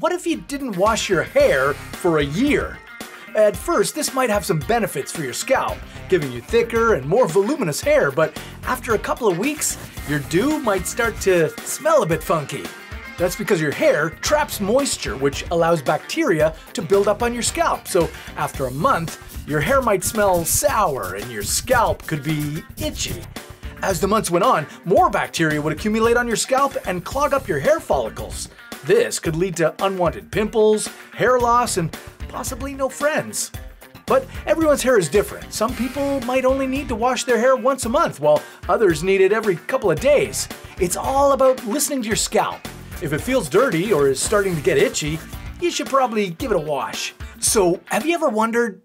what if you didn't wash your hair for a year? At first, this might have some benefits for your scalp, giving you thicker and more voluminous hair, but after a couple of weeks, your do might start to smell a bit funky. That's because your hair traps moisture, which allows bacteria to build up on your scalp. So after a month, your hair might smell sour and your scalp could be itchy. As the months went on, more bacteria would accumulate on your scalp and clog up your hair follicles. This could lead to unwanted pimples, hair loss, and possibly no friends. But everyone's hair is different. Some people might only need to wash their hair once a month, while others need it every couple of days. It's all about listening to your scalp. If it feels dirty or is starting to get itchy, you should probably give it a wash. So, have you ever wondered